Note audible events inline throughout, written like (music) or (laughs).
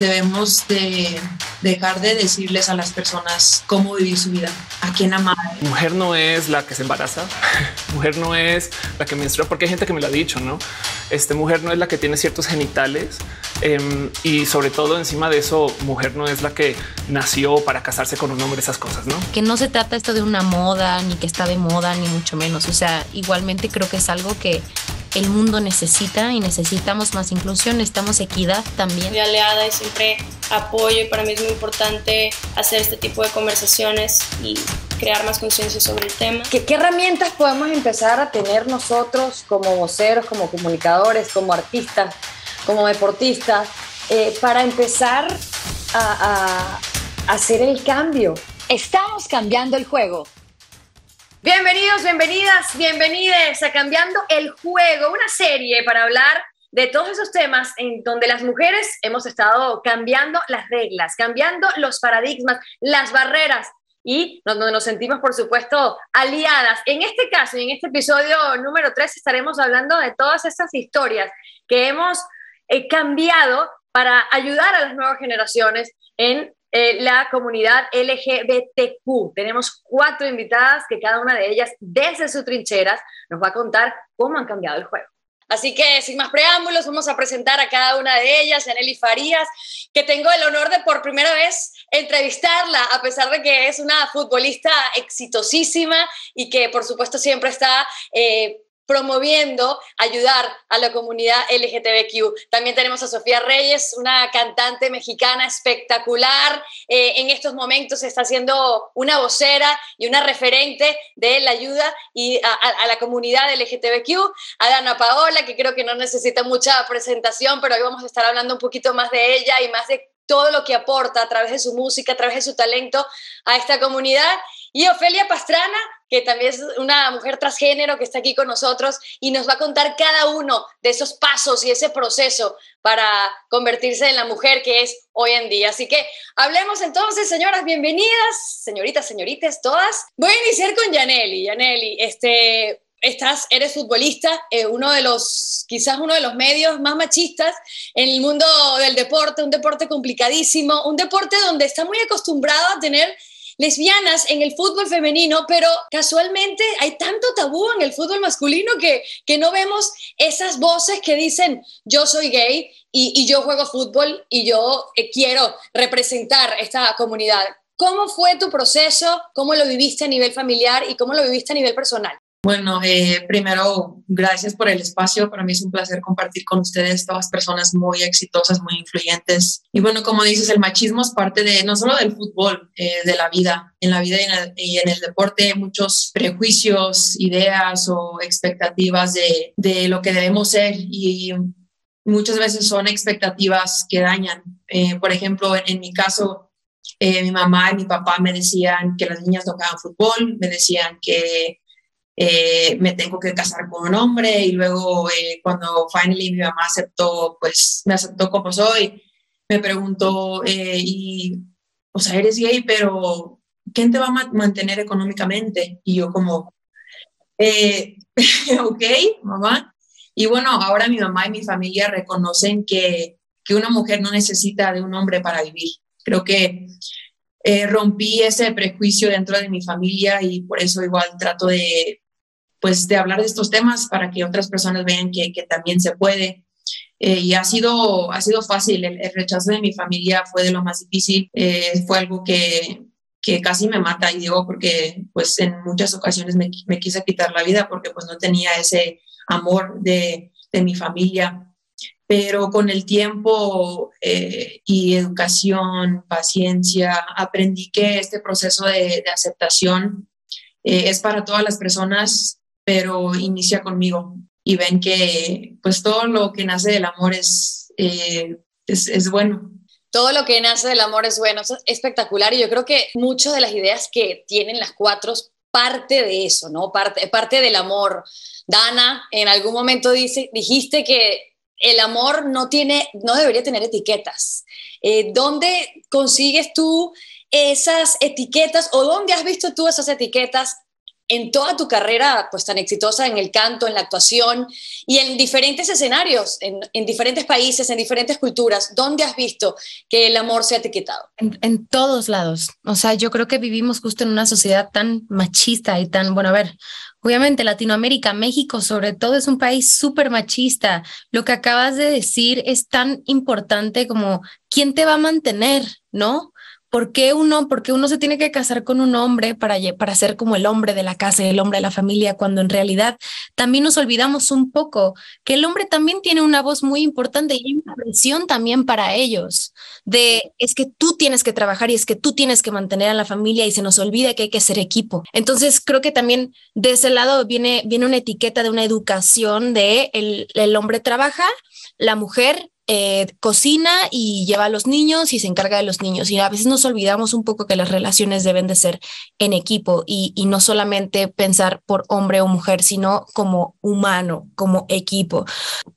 Debemos de dejar de decirles a las personas cómo vivir su vida, a quién amar. Mujer no es la que se embaraza, (laughs) mujer no es la que menstrua, porque hay gente que me lo ha dicho, ¿no? Este mujer no es la que tiene ciertos genitales em, y sobre todo encima de eso, mujer no es la que nació para casarse con un hombre, esas cosas, ¿no? Que no se trata esto de una moda, ni que está de moda, ni mucho menos. O sea, igualmente creo que es algo que el mundo necesita y necesitamos más inclusión, necesitamos equidad también. Soy aliada y siempre apoyo y para mí es muy importante hacer este tipo de conversaciones y crear más conciencia sobre el tema. ¿Qué, ¿Qué, herramientas podemos empezar a tener nosotros como voceros, como comunicadores, como artistas, como deportistas, eh, para empezar a, a hacer el cambio? Estamos cambiando el juego. Bienvenidos, bienvenidas, bienvenides a Cambiando el Juego, una serie para hablar de todos esos temas en donde las mujeres hemos estado cambiando las reglas, cambiando los paradigmas, las barreras y donde nos sentimos, por supuesto, aliadas. En este caso en este episodio número 3 estaremos hablando de todas esas historias que hemos eh, cambiado para ayudar a las nuevas generaciones en eh, la comunidad LGBTQ. Tenemos cuatro invitadas que cada una de ellas, desde sus trincheras, nos va a contar cómo han cambiado el juego. Así que sin más preámbulos, vamos a presentar a cada una de ellas, Yaneli Farías, que tengo el honor de por primera vez entrevistarla, a pesar de que es una futbolista exitosísima y que por supuesto siempre está... Eh, promoviendo ayudar a la comunidad LGTBQ. También tenemos a Sofía Reyes, una cantante mexicana espectacular. Eh, en estos momentos está siendo una vocera y una referente de la ayuda y a, la comunidad LGTBQ. A Dana Paola, que creo que no necesita mucha presentación, pero hoy vamos a estar hablando un poquito más de ella y más de todo lo que aporta a través de su música, a través de su talento a esta comunidad. Y Ofelia Pastrana, que también es una mujer transgénero que está aquí con nosotros y nos va a contar cada uno de esos pasos y ese proceso para convertirse en la mujer que es hoy en día. Así que hablemos entonces, señoras, bienvenidas, señoritas, señoritas, todas. Voy a iniciar con Yaneli. Yaneli, este, estás, eres futbolista, eh, uno de los, quizás uno de los medios más machistas en el mundo del deporte, un deporte complicadísimo, un deporte donde está muy acostumbrado a tener lesbianas en el fútbol femenino, pero casualmente hay tanto tabú en el fútbol masculino que, que no vemos esas voces que dicen yo soy gay y, yo juego fútbol y yo eh, quiero representar esta comunidad. ¿Cómo fue tu proceso? ¿Cómo lo viviste a nivel familiar y cómo lo viviste a nivel personal? Bueno, eh, primero, gracias por el espacio. Para mí es un placer compartir con ustedes, todas personas muy exitosas, muy influyentes. Y bueno, como dices, el machismo es parte de no solo del fútbol, eh, de la vida. En la vida y en, el, y en, el, deporte, muchos prejuicios, ideas o expectativas de, de, lo que debemos ser. Y muchas veces son expectativas que dañan. Eh, por ejemplo, en, en mi caso, eh, mi mamá y mi papá me decían que las niñas tocaban fútbol, me decían que eh, me tengo que casar con un hombre y luego eh, cuando finally mi mamá aceptó, pues me aceptó como soy, me preguntó, eh, y, o sea, eres gay, pero ¿quién te va a mantener económicamente? Y yo como, (laughs) ok, mamá. Y bueno, ahora mi mamá y mi familia reconocen que, que una mujer no necesita de un hombre para vivir. Creo que rompí ese prejuicio dentro de mi familia y por eso igual trato de pues de hablar de estos temas para que otras personas vean que, que también se puede. Eh, y ha sido, ha sido fácil, el, rechazo de mi familia fue de lo más difícil, eh, fue algo que, que, casi me mata, y digo porque pues en muchas ocasiones me, me quise quitar la vida porque pues no tenía ese amor de, de mi familia, pero con el tiempo eh, y educación, paciencia, aprendí que este proceso de, aceptación es para todas las personas pero inicia conmigo y ven que pues todo lo que nace del amor es, eh, es, bueno. Todo lo que nace del amor es bueno, es espectacular y yo creo que muchas de las ideas que tienen las cuatro parte de eso, ¿no? Parte, parte del amor. Dana, en algún momento dice, dijiste que el amor no, tiene, no debería tener etiquetas. Eh, ¿Dónde consigues tú esas etiquetas o dónde has visto tú esas etiquetas en toda tu carrera pues tan exitosa en el canto, en la actuación y en diferentes escenarios, en, en diferentes países, en diferentes culturas, ¿dónde has visto que el amor se ha etiquetado? En, en, todos lados. O sea, yo creo que vivimos justo en una sociedad tan machista y tan, bueno, a ver, obviamente Latinoamérica, México sobre todo es un país súper machista. Lo que acabas de decir es tan importante como quién te va a mantener, ¿no? ¿Por qué uno, porque uno se tiene que casar con un hombre para, para ser como el hombre de la casa, el hombre de la familia, cuando en realidad también nos olvidamos un poco que el hombre también tiene una voz muy importante y una presión también para ellos, de es que tú tienes que trabajar y es que tú tienes que mantener a la familia y se nos olvida que hay que ser equipo. Entonces creo que también de ese lado viene, viene una etiqueta de una educación de el, el hombre trabaja, la mujer eh, cocina y lleva a los niños y se encarga de los niños. Y a veces nos olvidamos un poco que las relaciones deben de ser en equipo y, y no solamente pensar por hombre o mujer, sino como humano, como equipo.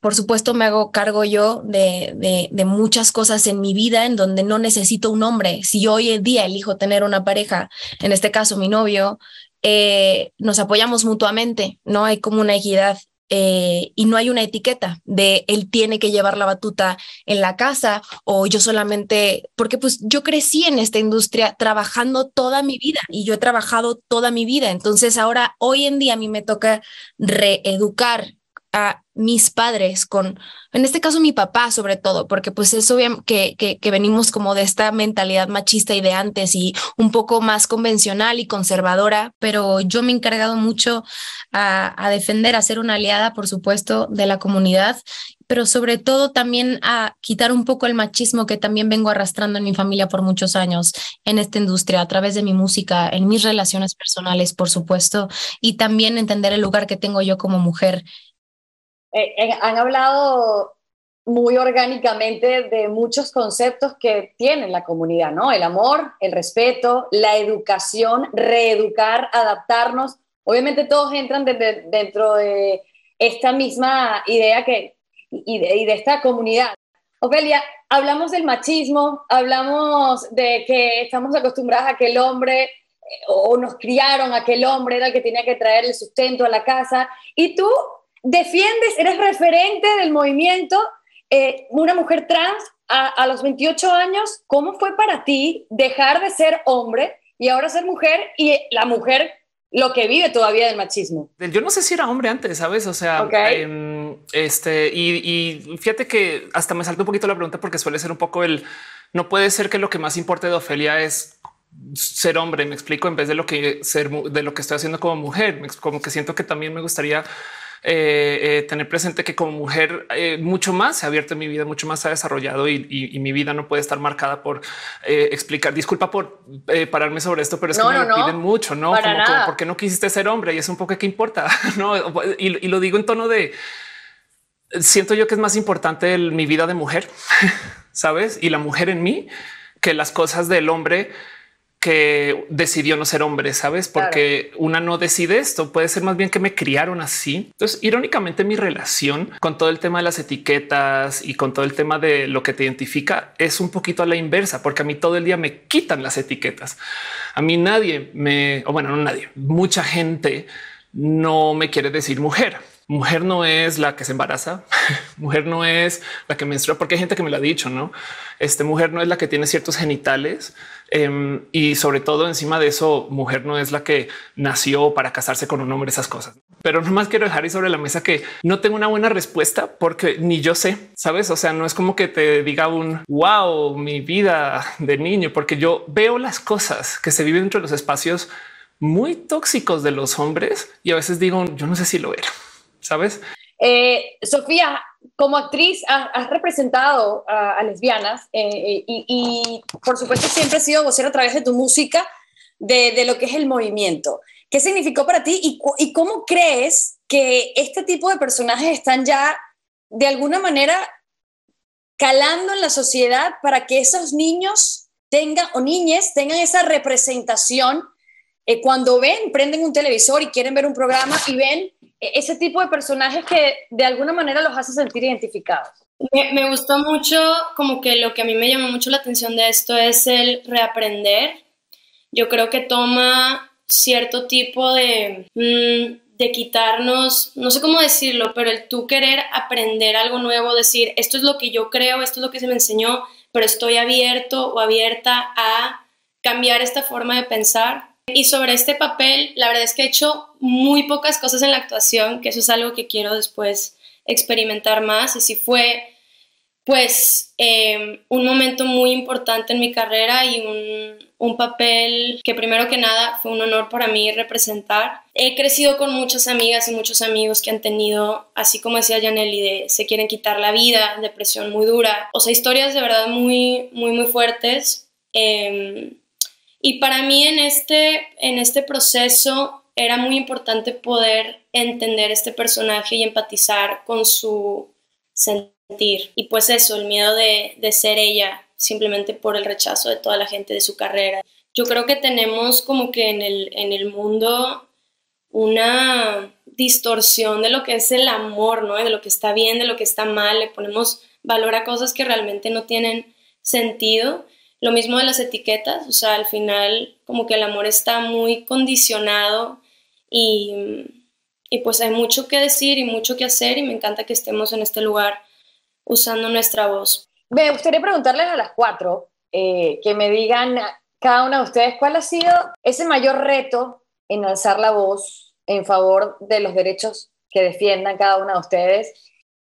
Por supuesto, me hago cargo yo de, de, de muchas cosas en mi vida en donde no necesito un hombre. Si hoy en día elijo tener una pareja, en este caso mi novio, eh, nos apoyamos mutuamente, ¿no? Hay como una equidad eh, y no hay una etiqueta de él tiene que llevar la batuta en la casa o yo solamente, porque pues yo crecí en esta industria trabajando toda mi vida y yo he trabajado toda mi vida. Entonces ahora, hoy en día a mí me toca reeducar a mis padres con, en este caso mi papá sobre todo, porque pues es obvio que, que, que, venimos como de esta mentalidad machista y de antes y un poco más convencional y conservadora, pero yo me he encargado mucho a, a defender, a ser una aliada, por supuesto, de la comunidad pero sobre todo también a quitar un poco el machismo que también vengo arrastrando en mi familia por muchos años en esta industria, a través de mi música, en mis relaciones personales, por supuesto, y también entender el lugar que tengo yo como mujer eh, eh, han hablado muy orgánicamente de muchos conceptos que tiene la comunidad, ¿no? El amor, el respeto, la educación, reeducar, adaptarnos. Obviamente todos entran de, de, dentro de esta misma idea que, y, de, y de esta comunidad. Ofelia, hablamos del machismo, hablamos de que estamos acostumbradas a que el hombre eh, o nos criaron a que el hombre era el que tenía que traer el sustento a la casa y tú defiendes, eres referente del movimiento, eh, una mujer trans a, a, los 28 años. ¿Cómo fue para ti dejar de ser hombre y ahora ser mujer y la mujer lo que vive todavía del machismo? Yo no sé si era hombre antes, ¿sabes? O sea, okay. eh, este, y, y, fíjate que hasta me saltó un poquito la pregunta porque suele ser un poco el, no puede ser que lo que más importe de Ofelia es ser hombre, me explico, en vez de lo que ser, de lo que estoy haciendo como mujer, como que siento que también me gustaría eh, eh, tener presente que como mujer eh, mucho más se ha abierto en mi vida, mucho más se ha desarrollado y, y, y mi vida no puede estar marcada por explicar. Disculpa por pararme sobre esto, pero es no, que me no, lo piden mucho, no? Para Como, nada. como porque no quisiste ser hombre y es un poco que importa, (laughs) no? Y, y, lo digo en tono de siento yo que es más importante el, mi vida de mujer, (laughs) sabes? Y la mujer en mí que las cosas del hombre que decidió no ser hombre, sabes? Porque claro. una no decide esto. Puede ser más bien que me criaron así. Entonces, irónicamente, mi relación con todo el tema de las etiquetas y con todo el tema de lo que te identifica es un poquito a la inversa, porque a mí todo el día me quitan las etiquetas. A mí nadie me, o bueno, no nadie, mucha gente no me quiere decir mujer. Mujer no es la que se embaraza, (laughs) mujer no es la que menstrua, porque hay gente que me lo ha dicho, no? Este mujer no es la que tiene ciertos genitales eh, y sobre todo encima de eso, mujer no es la que nació para casarse con un hombre, esas cosas. Pero nomás quiero dejar ahí sobre la mesa que no tengo una buena respuesta porque ni yo sé, sabes? O sea, no es como que te diga un wow, mi vida de niño, porque yo veo las cosas que se viven dentro de los espacios muy tóxicos de los hombres y a veces digo, yo no sé si lo era. ¿Sabes? Eh, Sofía, como actriz has, representado a, lesbianas eh, y, y, por supuesto siempre has sido vocera a través de tu música de, lo que es el movimiento. ¿Qué significó para ti y, y cómo crees que este tipo de personajes están ya de alguna manera calando en la sociedad para que esos niños tengan o niñas tengan esa representación eh, cuando ven, prenden un televisor y quieren ver un programa y ven ese tipo de personajes que de alguna manera los hace sentir identificados. Me, me, gustó mucho, como que lo que a mí me llamó mucho la atención de esto es el reaprender. Yo creo que toma cierto tipo de, mm, de quitarnos, no sé cómo decirlo, pero el tú querer aprender algo nuevo, decir, esto es lo que yo creo, esto es lo que se me enseñó, pero estoy abierto o abierta a cambiar esta forma de pensar. Y sobre este papel, la verdad es que he hecho muy pocas cosas en la actuación, que eso es algo que quiero después experimentar más. Y si fue, pues, eh, un momento muy importante en mi carrera y un, un papel que primero que nada fue un honor para mí representar. He crecido con muchas amigas y muchos amigos que han tenido, así como decía Janelli, de se quieren quitar la vida, depresión muy dura, o sea, historias de verdad muy, muy, muy fuertes. Em, y para mí en este, en este proceso era muy importante poder entender este personaje y empatizar con su sentir. Y pues eso, el miedo de, de ser ella simplemente por el rechazo de toda la gente de su carrera. Yo creo que tenemos como que en el, en el mundo una distorsión de lo que es el amor, ¿no? De lo que está bien, de lo que está mal, le ponemos valor a cosas que realmente no tienen sentido. Lo mismo de las etiquetas, o sea, al final como que el amor está muy condicionado y, y pues hay mucho que decir y mucho que hacer y me encanta que estemos en este lugar usando nuestra voz. Me gustaría preguntarles a las cuatro eh, que me digan cada una de ustedes cuál ha sido ese mayor reto en alzar la voz en favor de los derechos que defiendan cada una de ustedes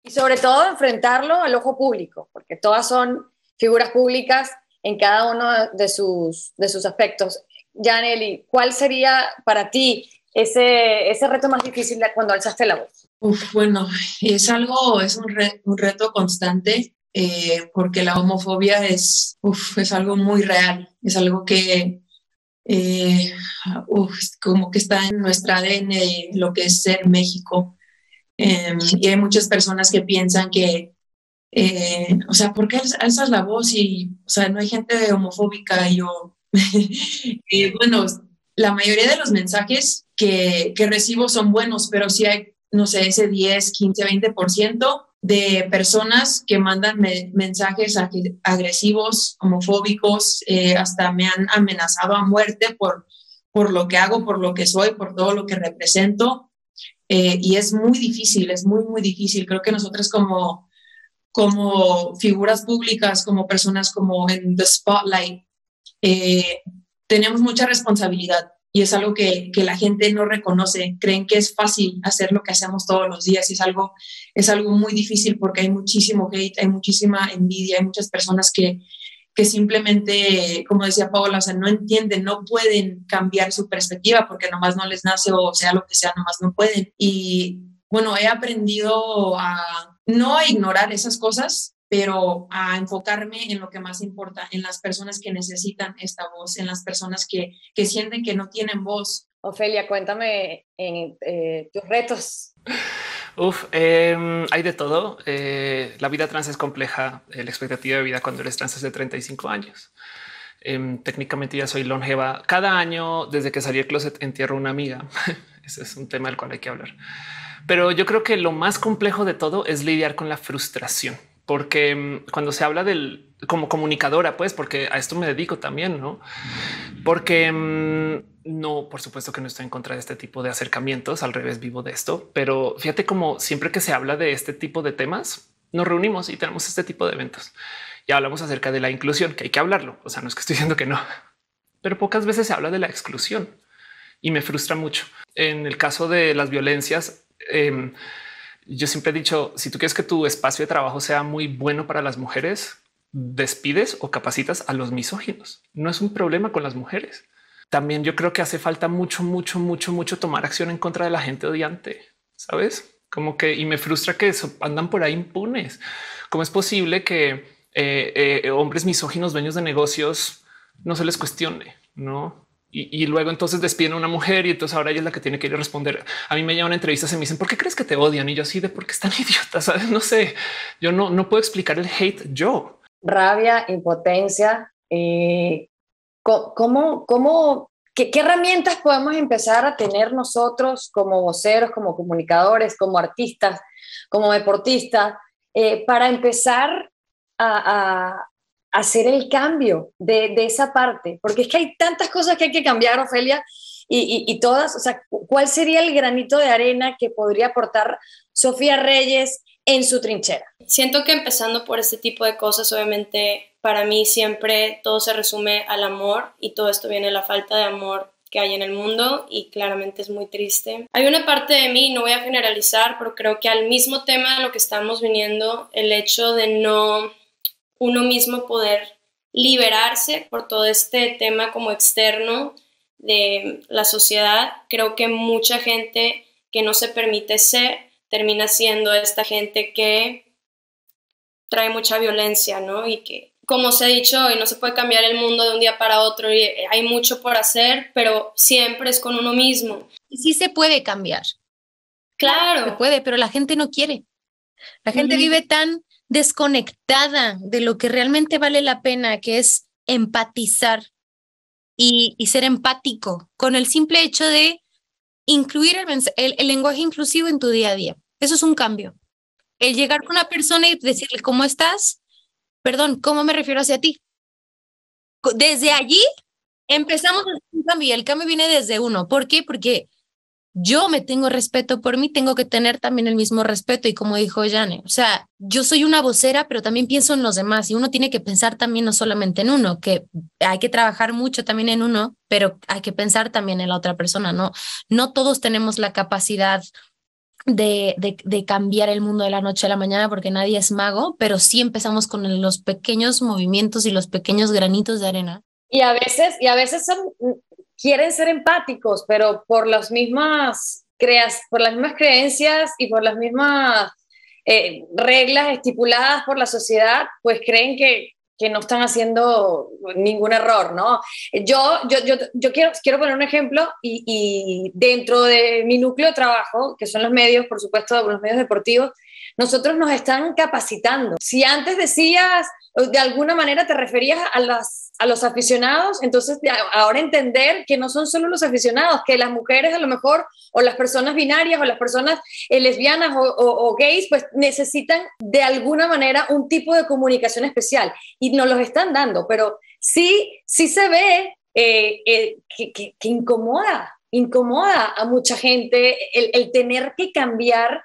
y sobre todo enfrentarlo al ojo público, porque todas son figuras públicas en cada uno de sus, de sus aspectos. Janely, ¿cuál sería para ti ese, ese reto más difícil cuando alzaste la voz? bueno, es algo, es un, un reto constante eh, porque la homofobia es, es algo muy real, es algo que eh, como que está en nuestra ADN, lo que es ser México. Em, y hay muchas personas que piensan que, eh, o sea, ¿por qué alzas la voz y, o sea, no hay gente homofóbica? Y yo, (laughs) bueno, la mayoría de los mensajes que, que recibo son buenos, pero sí hay, no sé, ese 10, 15, 20% de personas que mandan mensajes agresivos, homofóbicos, eh, hasta me han amenazado a muerte por, por lo que hago, por lo que soy, por todo lo que represento. Eh, y es muy difícil, es muy, muy difícil. Creo que nosotros como, como figuras públicas, como personas como en the spotlight, eh, tenemos mucha responsabilidad y es algo que, que, la gente no reconoce. Creen que es fácil hacer lo que hacemos todos los días y es algo, es algo muy difícil porque hay muchísimo hate, hay muchísima envidia, hay muchas personas que, que simplemente, como decía Paola, o sea, no entienden, no pueden cambiar su perspectiva porque nomás no les nace o sea lo que sea, nomás no pueden. Y bueno, he aprendido a no a ignorar esas cosas, pero a enfocarme en lo que más importa, en las personas que necesitan esta voz, en las personas que, que sienten que no tienen voz. Ofelia, cuéntame en, eh, tus retos. Uf, em, hay de todo. Eh, la vida trans es compleja. Eh, la expectativa de vida cuando eres trans es de 35 años. Em, técnicamente ya soy longeva. Cada año, desde que salí del closet, entierro una amiga. (laughs) Ese es un tema del cual hay que hablar. Pero yo creo que lo más complejo de todo es lidiar con la frustración porque mm, cuando se habla del como comunicadora, pues porque a esto me dedico también, no? Porque mm, no, por supuesto que no estoy en contra de este tipo de acercamientos. Al revés, vivo de esto, pero fíjate como siempre que se habla de este tipo de temas, nos reunimos y tenemos este tipo de eventos y hablamos acerca de la inclusión, que hay que hablarlo. O sea, no es que estoy diciendo que no, pero pocas veces se habla de la exclusión y me frustra mucho. En el caso de las violencias, em, yo siempre he dicho, si tú quieres que tu espacio de trabajo sea muy bueno para las mujeres, despides o capacitas a los misóginos. No es un problema con las mujeres. También yo creo que hace falta mucho, mucho, mucho, mucho tomar acción en contra de la gente odiante, ¿sabes? Como que y me frustra que eso, andan por ahí impunes. ¿Cómo es posible que eh, eh, hombres misóginos, dueños de negocios, no se les cuestione? No, y, luego entonces despiden a una mujer y entonces ahora ella es la que tiene que ir a responder. A mí me llaman entrevistas y me dicen, ¿por qué crees que te odian? Y yo así de porque están (laughs) idiotas, ¿sabes? No sé, yo no, no puedo explicar el hate yo. Rabia, impotencia. Eh, ¿Cómo, cómo, qué, herramientas podemos empezar a tener nosotros como voceros, como comunicadores, como artistas, como deportistas, eh, para empezar a, hacer el cambio de, esa parte, porque es que hay tantas cosas que hay que cambiar, Ofelia, y, todas, o sea, ¿cuál sería el granito de arena que podría aportar Sofía Reyes en su trinchera? Siento que empezando por este tipo de cosas, obviamente para mí siempre todo se resume al amor y todo esto viene de la falta de amor que hay en el mundo y claramente es muy triste. Hay una parte de mí, no voy a generalizar, pero creo que al mismo tema de lo que estamos viniendo, el hecho de no uno mismo poder liberarse por todo este tema como externo de la sociedad, creo que mucha gente que no se permite ser termina siendo esta gente que trae mucha violencia, ¿no? Y que, como se ha dicho hoy, no se puede cambiar el mundo de un día para otro y hay mucho por hacer, pero siempre es con uno mismo. Y sí se puede cambiar. Claro. Se puede, pero la gente no quiere. La gente vive tan desconectada de lo que realmente vale la pena, que es empatizar y, ser empático con el simple hecho de incluir el, lenguaje inclusivo en tu día a día. Eso es un cambio. El llegar con una persona y decirle, ¿cómo estás? Perdón, ¿cómo me refiero hacia ti? Desde allí empezamos un cambio y el cambio viene desde uno. ¿Por qué? Porque yo me tengo respeto por mí, tengo que tener también el mismo respeto. Y como dijo Jane, o sea, yo soy una vocera, pero también pienso en los demás y uno tiene que pensar también no solamente en uno, que hay que trabajar mucho también en uno, pero hay que pensar también en la otra persona, ¿no? No todos tenemos la capacidad de, de, de, cambiar el mundo de la noche a la mañana porque nadie es mago, pero sí empezamos con los pequeños movimientos y los pequeños granitos de arena. Y a veces, y a veces son quieren ser empáticos, pero por las mismas, creas, por las mismas creencias y por las mismas eh, reglas estipuladas por la sociedad, pues creen que, que, no están haciendo ningún error, ¿no? Yo, yo, yo, yo quiero, quiero poner un ejemplo y, dentro de mi núcleo de trabajo, que son los medios, por supuesto, los medios deportivos, nosotros nos están capacitando. Si antes decías, de alguna manera te referías a, las, a los aficionados, entonces ahora entender que no son solo los aficionados, que las mujeres a lo mejor, o las personas binarias, o las personas eh, lesbianas o, gays, pues necesitan de alguna manera un tipo de comunicación especial y nos los están dando, pero sí, sí se ve eh, eh, que, incomoda, incomoda a mucha gente el, tener que cambiar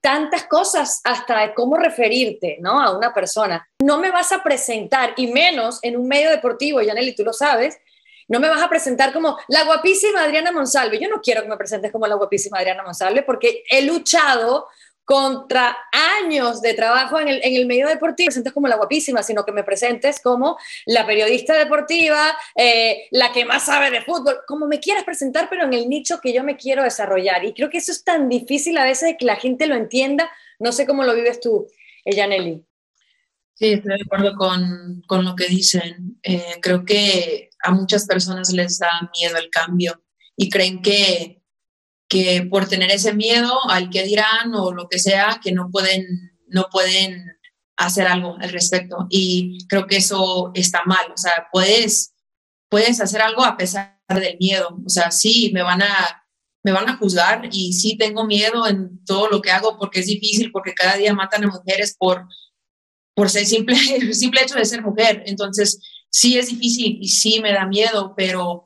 tantas cosas hasta cómo referirte ¿no? a una persona. No me vas a presentar, y menos en un medio deportivo, Yaneli, tú lo sabes, no me vas a presentar como la guapísima Adriana Monsalve. Yo no quiero que me presentes como la guapísima Adriana Monsalve porque he luchado contra años de trabajo en el, en el medio deportivo, presentes como la guapísima, sino que me presentes como la periodista deportiva, eh, la que más sabe de fútbol, como me quieras presentar, pero en el nicho que yo me quiero desarrollar. Y creo que eso es tan difícil a veces de que la gente lo entienda. No sé cómo lo vives tú, Janely. Sí, estoy de acuerdo con, con lo que dicen. Eh, creo que a muchas personas les da miedo el cambio y creen que que por tener ese miedo al que dirán o lo que sea, que no pueden, no pueden hacer algo al respecto. Y creo que eso está mal. O sea, puedes, puedes hacer algo a pesar del miedo. O sea, sí, me van a, me van a juzgar y sí tengo miedo en todo lo que hago porque es difícil, porque cada día matan a mujeres por, por ser simple, el (laughs) simple hecho de ser mujer. Entonces, sí es difícil y sí me da miedo, pero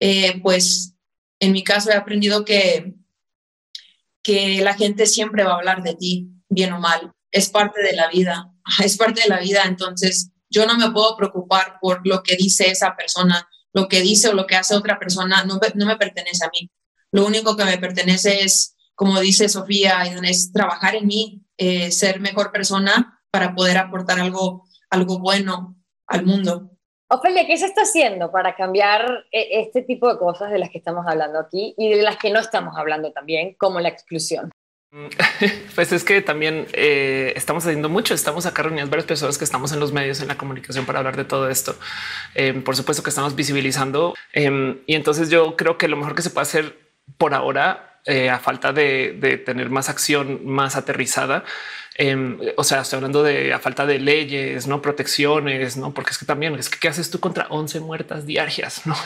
eh, pues en mi caso he aprendido que, que la gente siempre va a hablar de ti, bien o mal. Es parte de la vida, es parte de la vida. Entonces, yo no me puedo preocupar por lo que dice esa persona, lo que dice o lo que hace otra persona, no, no me pertenece a mí. Lo único que me pertenece es, como dice Sofía, es trabajar en mí, eh, ser mejor persona para poder aportar algo, algo bueno al mundo. Ofelia, ¿qué se está haciendo para cambiar eh, este tipo de cosas de las que estamos hablando aquí y de las que no estamos hablando también, como la exclusión? (laughs) Pues es que también eh, estamos haciendo mucho. Estamos acá reunidas varias personas que estamos en los medios, en la comunicación para hablar de todo esto. Eh, por supuesto que estamos visibilizando. Em, y entonces yo creo que lo mejor que se puede hacer por ahora, a falta de, de tener más acción más aterrizada, Em, o sea, estoy hablando de a falta de leyes, no protecciones, no, porque es que también es que qué haces tú contra 11 muertas diarias, (laughs) no?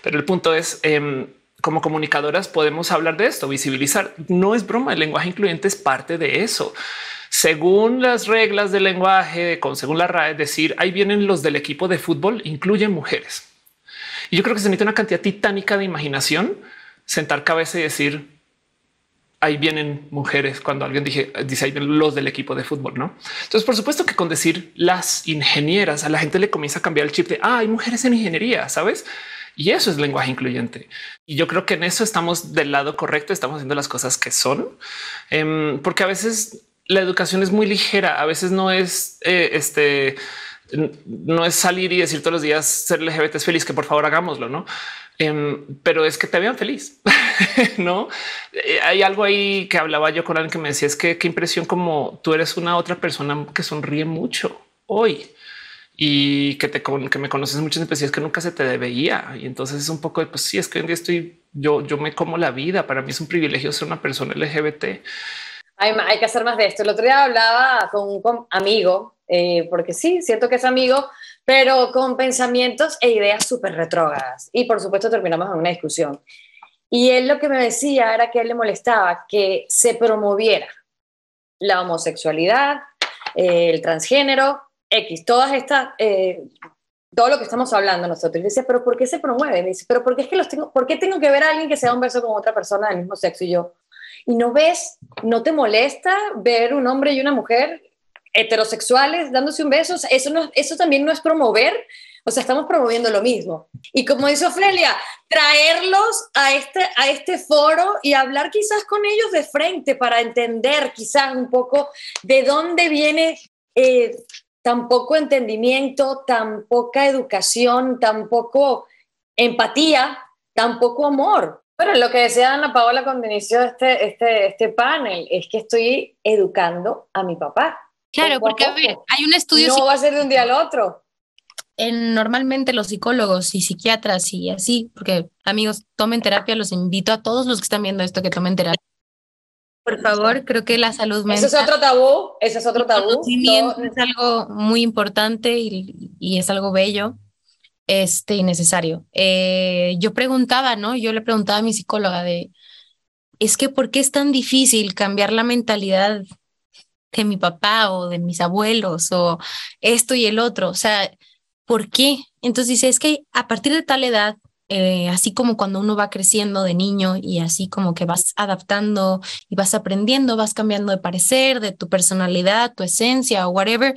Pero el punto es em, como comunicadoras podemos hablar de esto, visibilizar. No es broma, el lenguaje incluyente es parte de eso. Según las reglas del lenguaje, con según la RAE, decir ahí vienen los del equipo de fútbol, incluyen mujeres. Y yo creo que se necesita una cantidad titánica de imaginación, sentar cabeza y decir, ahí vienen mujeres cuando alguien dije, dice ahí vienen los del equipo de fútbol, no? Entonces, por supuesto que con decir las ingenieras a la gente le comienza a cambiar el chip de ah, hay mujeres en ingeniería, sabes? Y eso es lenguaje incluyente. Y yo creo que en eso estamos del lado correcto, estamos haciendo las cosas que son, em, porque a veces la educación es muy ligera, a veces no es eh, este, no es salir y decir todos los días ser LGBT es feliz, que por favor hagámoslo, no? Em, pero es que te vean feliz, (laughs) no? Eh, hay algo ahí que hablaba yo con alguien que me decía es que qué impresión como tú eres una otra persona que sonríe mucho hoy y que te que me conoces muchas especies que nunca se te veía. Y entonces es un poco de pues sí, es que hoy en día estoy yo, yo me como la vida. Para mí es un privilegio ser una persona LGBT. Hay, hay que hacer más de esto. El otro día hablaba con un amigo, eh, porque sí, siento que es amigo, pero con pensamientos e ideas súper retrógradas. Y por supuesto terminamos en una discusión. Y él lo que me decía era que a él le molestaba que se promoviera la homosexualidad, eh, el transgénero, X, todas estas, eh, todo lo que estamos hablando nosotros. Y dice, pero ¿por qué se promueve? dice, pero ¿por qué es que los tengo, por qué tengo que ver a alguien que sea un beso con otra persona del mismo sexo? Y yo, ¿y no ves, no te molesta ver un hombre y una mujer heterosexuales dándose un beso? eso, no, eso también no es promover. O sea, estamos promoviendo lo mismo. Y como dice Ofelia, traerlos a este, a este foro y hablar quizás con ellos de frente para entender quizás un poco de dónde viene eh, tan poco entendimiento, tan poca educación, tan poco empatía, tan poco amor. Bueno, lo que decía Ana Paola cuando inició este, este, este panel es que estoy educando a mi papá. Claro, porque a ver, hay un estudio... No va a ser de un día al otro. En, normalmente los psicólogos y psiquiatras y así, porque amigos, tomen terapia, los invito a todos los que están viendo esto que tomen terapia por favor, creo que la salud mental. Eso es otro tabú, eso es otro tabú. es algo muy importante y, es algo bello este, y necesario. Eh, yo preguntaba, ¿no? Yo le preguntaba a mi psicóloga de, es que ¿por qué es tan difícil cambiar la mentalidad de mi papá o de mis abuelos o esto y el otro? O sea, ¿por qué? Entonces dice, es que a partir de tal edad eh, así como cuando uno va creciendo de niño y así como que vas adaptando y vas aprendiendo, vas cambiando de parecer, de tu personalidad, tu esencia o whatever.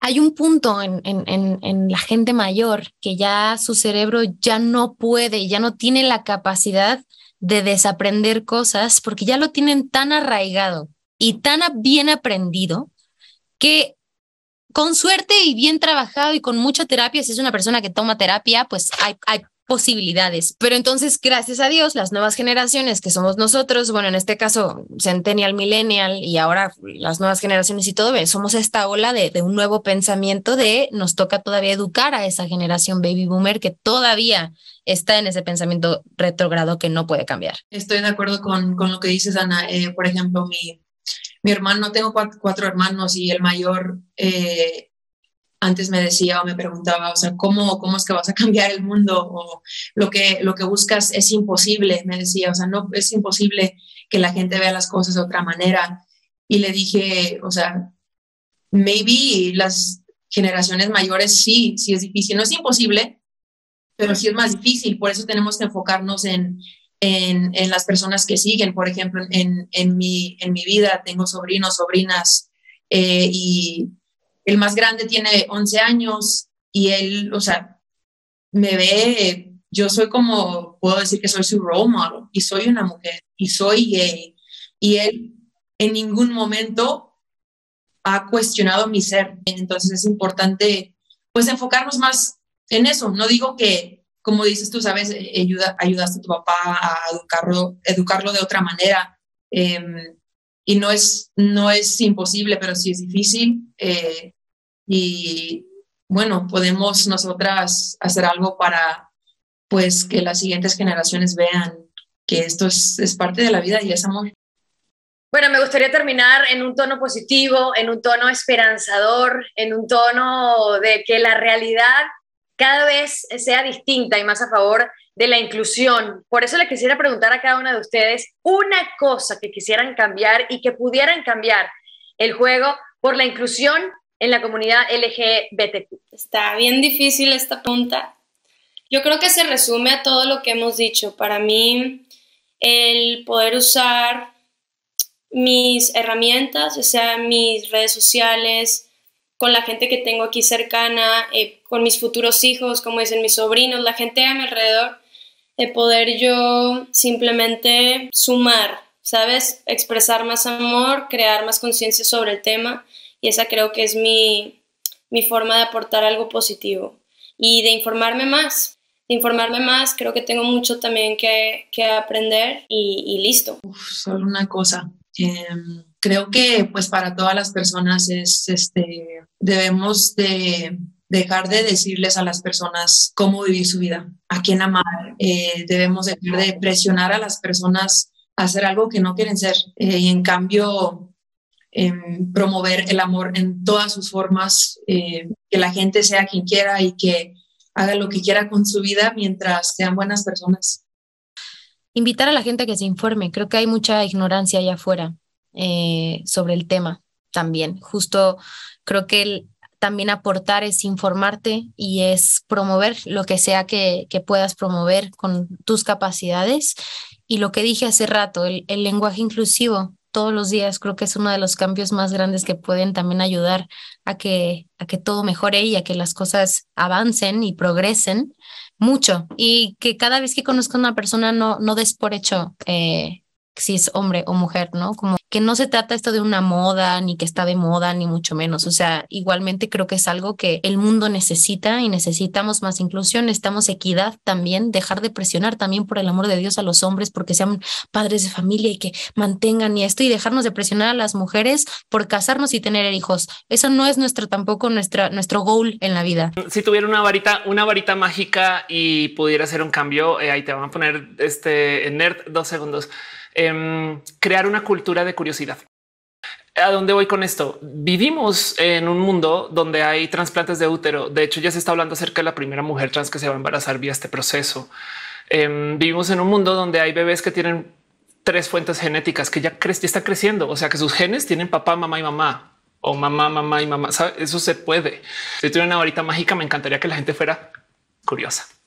Hay un punto en, en, en, la gente mayor que ya su cerebro ya no puede, ya no tiene la capacidad de desaprender cosas porque ya lo tienen tan arraigado y tan bien aprendido que con suerte y bien trabajado y con mucha terapia, si es una persona que toma terapia, pues hay, hay posibilidades. Pero entonces, gracias a Dios, las nuevas generaciones que somos nosotros, bueno, en este caso, Centennial, Millennial y ahora las nuevas generaciones y todo, somos esta ola de, un nuevo pensamiento de nos toca todavía educar a esa generación baby boomer que todavía está en ese pensamiento retrogrado que no puede cambiar. Estoy de acuerdo con, con lo que dices, Ana. Eh, por ejemplo, mi, mi hermano, tengo cuatro, hermanos y el mayor eh, antes me decía o me preguntaba, o sea, ¿cómo, ¿cómo es que vas a cambiar el mundo? O lo que, lo que buscas es imposible, me decía, o sea, no es imposible que la gente vea las cosas de otra manera. Y le dije, o sea, maybe las generaciones mayores sí, sí es difícil, no es imposible, pero sí es más difícil, por eso tenemos que enfocarnos en, en, en las personas que siguen. Por ejemplo, en, en, mi, en mi vida tengo sobrinos, sobrinas, eh, y el más grande tiene 11 años y él, o sea, me ve, yo soy como, puedo decir que soy su role model y soy una mujer y soy gay. Y él en ningún momento ha cuestionado mi ser. Entonces es importante pues enfocarnos más en eso. No digo que como dices tú, sabes, eh, ayuda, ayudaste a tu papá a educarlo, educarlo de otra manera. Em, y no es, no es imposible, pero sí es difícil. Eh, y bueno, podemos nosotras hacer algo para pues que las siguientes generaciones vean que esto es, es parte de la vida y es amor. Bueno, me gustaría terminar en un tono positivo, en un tono esperanzador, en un tono de que la realidad cada vez sea distinta y más a favor de la inclusión. Por eso le quisiera preguntar a cada una de ustedes una cosa que quisieran cambiar y que pudieran cambiar el juego por la inclusión en la comunidad LGBTQ. Está bien difícil esta punta, Yo creo que se resume a todo lo que hemos dicho. Para mí, el poder usar mis herramientas, o sea, mis redes sociales, con la gente que tengo aquí cercana, eh, con mis futuros hijos, como dicen mis sobrinos, la gente a mi alrededor, de poder yo simplemente sumar, ¿sabes? Expresar más amor, crear más conciencia sobre el tema y esa creo que es mi, mi forma de aportar algo positivo y de informarme más. De informarme más, creo que tengo mucho también que, que aprender y, listo. solo una cosa. Em, creo que pues para todas las personas es, este, debemos de dejar de decirles a las personas cómo vivir su vida, a quién amar. Eh, debemos dejar de presionar a las personas a hacer algo que no quieren ser. Eh, y en cambio, promover el amor en todas sus formas, eh, que la gente sea quien quiera y que haga lo que quiera con su vida mientras sean buenas personas. Invitar a la gente a que se informe. Creo que hay mucha ignorancia allá afuera eh, sobre el tema también. Justo creo que también aportar es informarte y es promover lo que sea que, puedas promover con tus capacidades. Y lo que dije hace rato, el lenguaje inclusivo, todos los días. Creo que es uno de los cambios más grandes que pueden también ayudar a que, a que todo mejore y a que las cosas avancen y progresen mucho. Y que cada vez que conozco a una persona no, no des por hecho eh, si es hombre o mujer, ¿no? Como que no se trata esto de una moda, ni que está de moda, ni mucho menos. O sea, igualmente creo que es algo que el mundo necesita y necesitamos más inclusión, necesitamos equidad también, dejar de presionar también por el amor de Dios a los hombres porque sean padres de familia y que mantengan y esto y dejarnos de presionar a las mujeres por casarnos y tener hijos. Eso no es nuestro tampoco nuestra, nuestro goal en la vida. Si tuviera una varita, una varita mágica y pudiera hacer un cambio, eh, ahí te van a poner este nerd dos segundos. Em, crear una cultura de curiosidad. ¿A dónde voy con esto? Vivimos en un mundo donde hay trasplantes de útero. De hecho, ya se está hablando acerca de la primera mujer trans que se va a embarazar vía este proceso. Em, vivimos en un mundo donde hay bebés que tienen tres fuentes genéticas que ya, cre ya está creciendo. O sea que sus genes tienen papá, mamá y mamá o mamá, mamá y mamá. Eso se puede. Si tuviera una varita mágica, me encantaría que la gente fuera curiosa.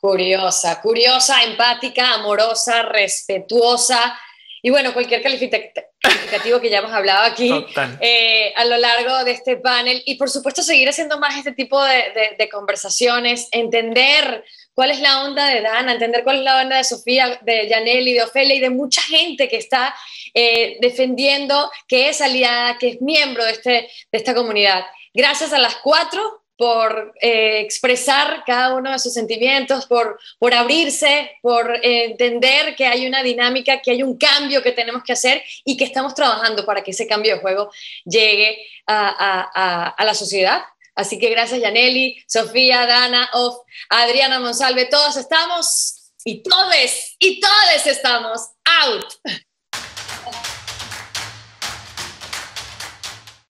Curiosa, curiosa, empática, amorosa, respetuosa. Y bueno, cualquier calificativo que ya hemos hablado aquí eh, a lo largo de este panel. Y por supuesto, seguir haciendo más este tipo de, conversaciones, entender cuál es la onda de Dana, entender cuál es la onda de Sofía, de Janelli, de Ofelia y de mucha gente que está eh, defendiendo, que es aliada, que es miembro de, este, de esta comunidad. Gracias a las cuatro por eh, expresar cada uno de sus sentimientos, por, por abrirse, por eh, entender que hay una dinámica, que hay un cambio que tenemos que hacer y que estamos trabajando para que ese cambio de juego llegue a, a la sociedad. Así que gracias Yaneli, Sofía, Dana, Of, Adriana Monsalve, todos estamos y todos y todos estamos out.